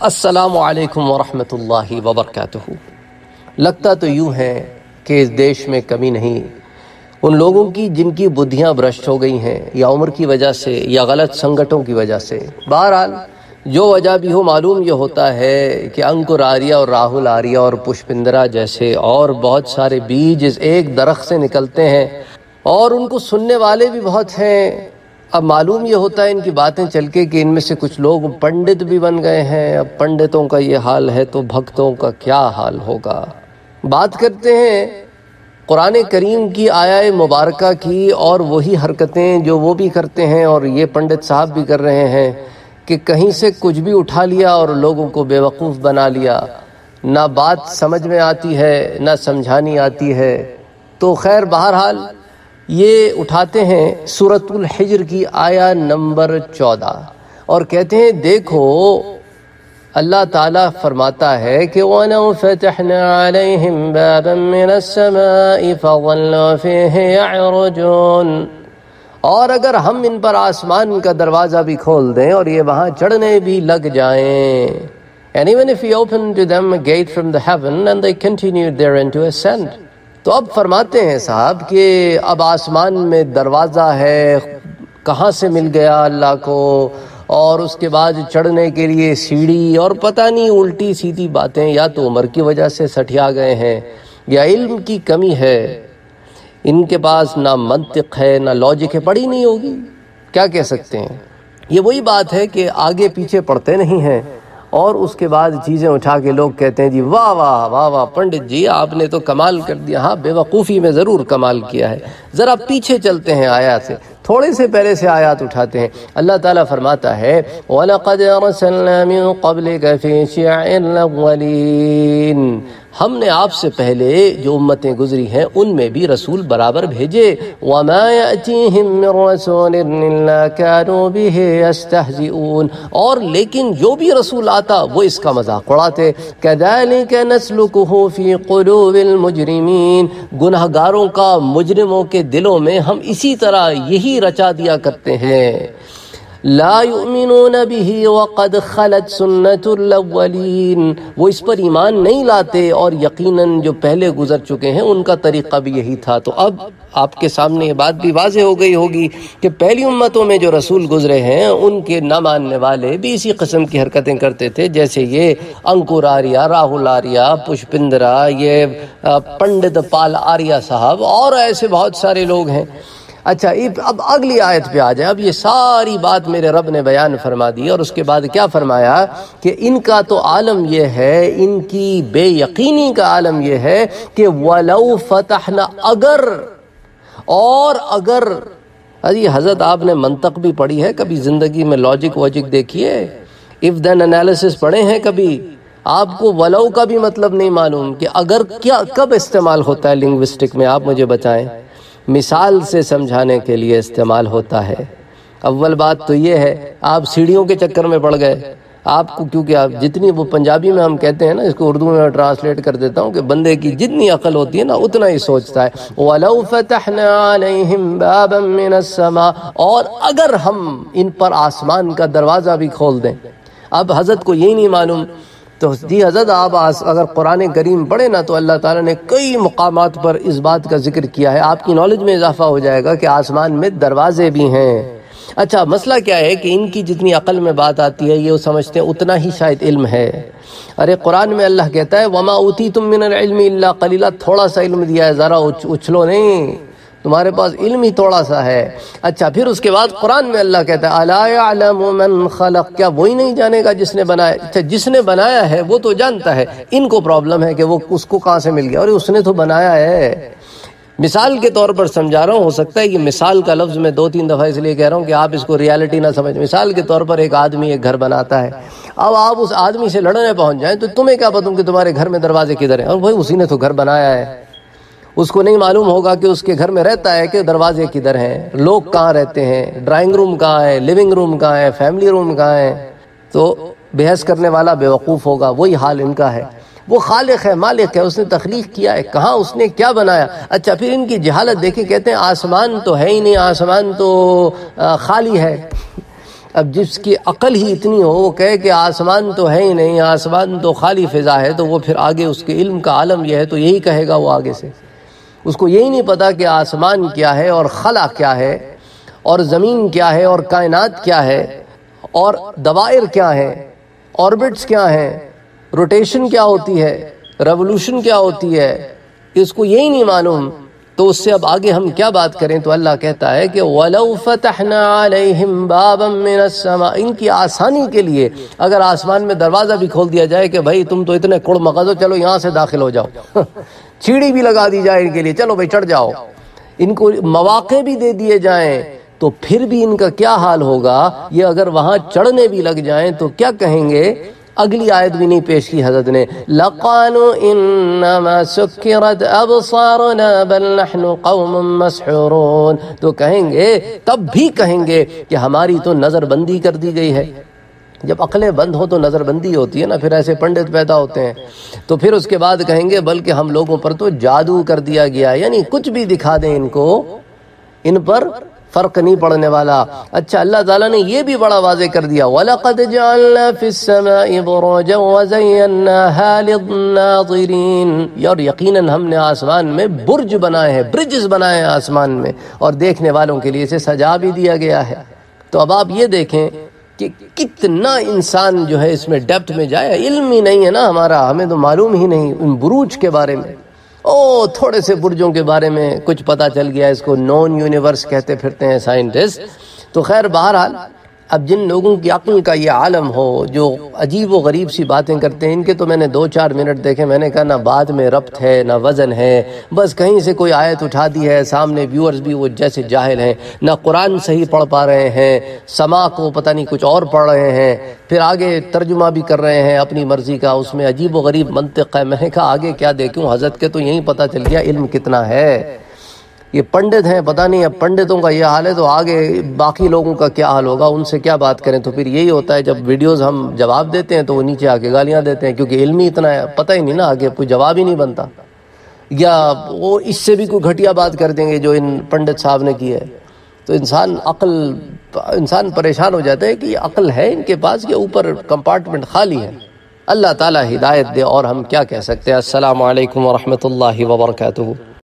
السلام علیکم ورحمۃ اللہ وبرکاتہ۔ لگتا تو یوں ہے کہ اس دیش میں کمی نہیں۔ ان لوگوں کی جن کی بدھیاں برشت ہو گئی ہیں، یا عمر کی وجہ سے، یا غلط سنگٹوں کی وجہ سے۔ بہرحال، جو وجہ بھی ہو، معلوم یہ ہوتا ہے کہ انکر آریہ اور راہل آریہ اور پشپندرا جیسے اور بہت سارے بیج اس ایک درخت سے نکلتے ہیں۔ اور ان کو سننے والے بھی بہت ہیں۔ اب معلوم یہ ہوتا ہے ان کی باتیں چل کے کہ ان میں سے کچھ لوگ پنڈت بھی بن گئے ہیں۔ اب پنڈتوں کا یہ حال ہے تو بھکتوں کا کیا حال ہوگا؟ بات کرتے ہیں قرآن کریم کی آیا مبارکہ کی اور وہی حرکتیں جو وہ بھی کرتے ہیں اور یہ پنڈت صاحب بھی کر رہے ہیں کہ کہیں سے کچھ بھی اٹھا لیا اور لوگوں کو بے وقوف بنا لیا۔ نہ بات سمجھ میں آتی ہے، نہ سمجھانی آتی ہے۔ تو خیر، بہرحال یہ اٹھاتے ہیں سورت الحجر کی آیا نمبر چودہ اور کہتے ہیں، دیکھو، اللہ تعالیٰ فرماتا ہے کہ وَلَوْ فَتَحْنَا عَلَيْهِمْ بَابًا مِّنَ السَّمَاءِ فَظَلُّوا فِيهِ يَعْرُجُونَ۔ اور اگر ہم ان پر آسمان کا دروازہ بھی کھول دیں اور یہ وہاں چڑھنے بھی لگ جائیں۔ And even if we open to them a gate from the heaven and they continued therein to ascend تو اب فرماتے ہیں صاحب کہ اب آسمان میں دروازہ ہے، کہاں سے مل گیا اللہ کو؟ اور اس کے بعد چڑھنے کے لیے سیڑھی اور پتہ نہیں الٹی سیدھی باتیں، یا تو عمر کی وجہ سے سٹھیا گئے ہیں یا علم کی کمی ہے۔ ان کے پاس نہ منطق ہے، نہ لاجک ہے، پڑھی نہیں ہوگی۔ کیا کہہ سکتے ہیں؟ یہ وہی بات ہے کہ آگے پیچھے پڑھتے نہیں ہیں۔ اور اس کے بعد چیزیں اٹھا کے لوگ کہتے ہیں جی واہ واہ واہ واہ، پنڈت جی آپ نے تو کمال کر دیا۔ ہاں بے وقوفی میں ضرور کمال کیا ہے۔ ذرا پیچھے چلتے ہیں آیات سے۔ تھوڑے سے پہلے سے آیات اٹھاتے ہیں۔ اللہ تعالیٰ فرماتا ہے، وَلَقَدْ أَرْسَلْنَا مِن قَبْلِكَ فِي شِعِ الْأَوَّلِينَ۔ ہم نے آپ سے پہلے جو امتیں گزری ہیں، ان میں بھی رسول برابر بھیجے۔ وَمَا يَأْتِيهِم مِّن رَسُولٍ إِلَّا كَانُوا بِهِ يَسْتَهْزِئُونَ۔ اور لیکن جو بھی رسول آتا، وہ اس کا مذاق اڑاتے۔ كَذَلِكَ نَسْلُكُهُ فِي قُلُوبِ الْمُجْرِمِينَ۔ گناہگاروں کا مجرموں کے دلوں میں ہم اسی طرح یہی رچا دیا کرتے ہیں۔ لا يؤمنون به وقد خلت سنت الاولین وہ اس پر ایمان نہیں لاتے اور یقیناً جو پہلے گزر چکے ہیں، ان کا طریقہ بھی یہی تھا۔ تو اب آپ کے سامنے یہ بات بھی واضح ہو گئی ہوگی کہ پہلی امتوں میں جو رسول گزرے ہیں، ان کے نہ ماننے والے بھی اسی قسم کی حرکتیں کرتے تھے، جیسے یہ انکور آریہ راہل آریہ پشپندرا، یہ پنڈت پال آریہ صاحب اور ایسے بہت سارے لوگ ہیں۔ اچھا اب اگلی آیت پہ آ جائے اب یہ ساری بات میرے رب نے بیان فرما دی اور اس کے بعد کیا فرمایا کہ ان کا تو عالم یہ ہے، ان کی بے یقینی کا عالم یہ ہے کہ وَلَوْ فَتَحْنَا، اگر، اور اگر، ارے حضرت آپ نے منطق بھی پڑھی ہے، کبھی زندگی میں لاجک واجک دیکھیے۔ اف دین انالیسس پڑھے ہیں کبھی۔ آپ کو ولو کا بھی مطلب نہیں معلوم کہ اگر کیا، کب استعمال ہوتا ہے لنگوسٹک میں، آپ مجھے بتائیں۔ مثال سے سمجھانے کے لیے استعمال ہوتا ہے۔ اول بات تو یہ ہے، آپ سیڑھیوں کے چکر میں پڑ گئے۔ آپ کو کیونکہ آپ جتنی وہ پنجابی میں ہم کہتے ہیں نا، اس کو اردو میں ٹرانسلیٹ کر دیتا ہوں کہ بندے کی جتنی عقل ہوتی ہے نا، اتنا ہی سوچتا ہے۔ وَلَوْ فَتَحْنَا عَلَيْهِمْ بَابًا مِّنَ السَّمَاءِ۔ اور اگر ہم ان پر آسمان کا دروازہ بھی کھول دیں۔ اب حضرت کو یہی نہیں معلوم تو جی حضرت آپ اگر قرآن کریم پڑھیں نا تو اللہ تعالیٰ نے کئی مقامات پر اس بات کا ذکر کیا ہے۔ آپ کی نالج میں اضافہ ہو جائے گا کہ آسمان میں دروازے بھی ہیں۔ اچھا مسئلہ کیا ہے کہ ان کی جتنی عقل میں بات آتی ہے، یہ وہ سمجھتے ہیں اتنا ہی شاید علم ہے۔ ارے، قرآن میں اللہ کہتا ہے، وما اوتی تم من العلم اللہ قلیلہ تھوڑا سا علم دیا ہے، ذرا اچھلو نہیں۔ تمہارے پاس علم ہی تھوڑا سا ہے۔ اچھا پھر اس کے بعد قرآن میں اللہ کہتا ہے الا يعلم من خلق. کیا وہی نہیں جانے گا جس نے بنایا۔ اچھا جس نے بنایا ہے وہ تو جانتا ہے۔ ان کو پرابلم ہے کہ وہ اس کو کہاں سے مل گیا۔ اور اس نے تو بنایا ہے۔ مثال کے طور پر سمجھا رہا ہوں ہو سکتا ہے کہ مثال کا لفظ میں دو تین دفعہ اس لیے کہہ رہا ہوں کہ آپ اس کو ریالٹی نہ سمجھ۔ مثال کے طور پر ایک آدمی ایک گھر بناتا ہے۔ اب آپ اس آدمی سے لڑنے پہنچ جائیں تو تمہیں کیا پتوں کہ تمہارے گھر میں دروازے کدھر ہیں؟ اور بھائی اسی نے تو گھر بنایا ہے۔ اس کو نہیں معلوم ہوگا کہ اس کے گھر میں رہتا ہے کہ دروازے کدھر ہیں، لوگ کہاں رہتے ہیں ڈرائنگ روم کہاں ہے لیونگ روم کہاں ہے فیملی روم کہاں ہے۔ تو بحث کرنے والا بے وقوف ہوگا، وہی حال ان کا ہے۔ وہ خالق ہے، مالک ہے، اس نے تخلیق کیا ہے، کہاں اس نے کیا بنایا؟ اچھا پھر ان کی جہالت دیکھیں، کہتے ہیں آسمان تو ہے ہی نہیں، آسمان تو خالی ہے۔ اب جس کی عقل ہی اتنی ہو، وہ کہے کہ آسمان تو ہے ہی نہیں، آسمان تو خالی فضا ہے، تو وہ پھر آگے اس کے علم کا عالم یہ ہے، تو یہی کہے گا وہ آگے سے۔ اس کو یہی نہیں پتا کہ آسمان کیا ہے اور خلا کیا ہے، اور زمین کیا ہے، اور کائنات کیا ہے، اور دوائر کیا ہے آربٹس کیا ہیں روٹیشن کیا ہوتی ہے ریولوشن کیا ہوتی ہے، اس کو یہی نہیں معلوم۔ تو اس سے اب آگے ہم کیا بات کریں تو اللہ کہتا ہے کہ وَلَوْ فَتَحْنَا عَلَيْهِمْ بَابًا مِّنَ السَّمَاءِ، ان کی آسانی کے لیے اگر آسمان میں دروازہ بھی کھول دیا جائے کہ بھائی تم تو اتنے کڑ مغز ہو چلو یہاں سے داخل ہو جاؤ۔ چیڑی بھی لگا دی جائے ان کے لیے، چلو بھائی چڑھ جاؤ۔ ان کو مواقع بھی دے دیے جائیں تو پھر بھی ان کا کیا حال ہوگا؟ یہ اگر وہاں چڑھنے بھی لگ جائیں تو کیا کہیں گے؟ اگلی آیت بھی نہیں پیش کی حضرت نے، لَقَالُوا إِنَّمَا سُكِّرَتْ أَبْصَارُنَا بَلْ نَحْنُ قَوْمٌ مَسْحُورُونَ۔ تو کہیں گے، تب بھی کہیں گے کہ ہماری تو نظر بندی کر دی گئی ہے۔ جب عقلیں بند ہو تو نظر بندی ہوتی ہے نا، پھر ایسے پنڈت پیدا ہوتے ہیں۔ تو پھر اس کے بعد کہیں گے، بلکہ ہم لوگوں پر تو جادو کر دیا گیا۔ یعنی کچھ بھی دکھا دیں ان کو، ان پر فرق نہیں پڑنے والا۔ اچھا اللہ تعالیٰ نے یہ بھی بڑا واضح کر دیا۔ وَلَقَدْ جَعَلْنَا فِي السَّمَاءِ بُرُوجًا وَزَيَّنَّاهَا لِلنَّاظِرِينَ۔ اور یقیناً ہم نے آسمان میں برج بنائے ہیں برجز بنائے ہیں آسمان میں۔ اور دیکھنے والوں کے لیے اسے سجا بھی دیا گیا ہے۔ تو اب آپ یہ دیکھیں کہ کتنا انسان جو ہے اس میں ڈیپٹ میں جائے۔ علم ہی نہیں ہے نا ہمارا، ہمیں تو معلوم ہی نہیں ان بروج کے بارے میں۔ او تھوڑے سے برجوں کے بارے میں کچھ پتا چل گیا، اس کو نون یونیورس کہتے پھرتے ہیں سائنٹسٹ۔ تو خیر بہرحال اب جن لوگوں کی عقل کا یہ عالم ہو جو عجیب و غریب سی باتیں کرتے ہیں، ان کے تو میں نے دو چار منٹ دیکھے، میں نے کہا نہ بات میں ربط ہے، نہ وزن ہے، بس کہیں سے کوئی آیت اٹھا دی ہے، سامنے ویورز بھی وہ جیسے جاہل ہیں، نہ قرآن صحیح پڑھ پا رہے ہیں سما کو پتہ نہیں کچھ اور پڑھ رہے ہیں، پھر آگے ترجمہ بھی کر رہے ہیں اپنی مرضی کا، اس میں عجیب و غریب منطق ہے، میں نے کہا آگے کیا دیکھوں؟ حضرت کے تو یہیں پتہ چل گیا، علم کتنا ہے۔ یہ پنڈت ہیں، پتہ نہیں اب پنڈتوں کا یہ حال ہے تو آگے باقی لوگوں کا کیا حال ہوگا، ان سے کیا بات کریں؟ تو پھر یہی ہوتا ہے، جب ویڈیوز ہم جواب دیتے ہیں تو وہ نیچے آ کے گالیاں دیتے ہیں، کیونکہ علم ہی اتنا ہے، پتہ ہی نہیں نا آگے کوئی جواب ہی نہیں بنتا۔ یا وہ اس سے بھی کوئی گھٹیا بات کر دیں گے جو ان پنڈت صاحب نے کی ہے۔ تو انسان عقل، انسان پریشان ہو جاتا ہے کہ یہ عقل ہے ان کے پاس کہ اوپر کمپارٹمنٹ خالی ہے؟ اللہ تعالیٰ ہدایت دے اور ہم کیا کہہ سکتے ہیں؟ السلام علیکم ورحمۃ اللہ وبرکاتہ۔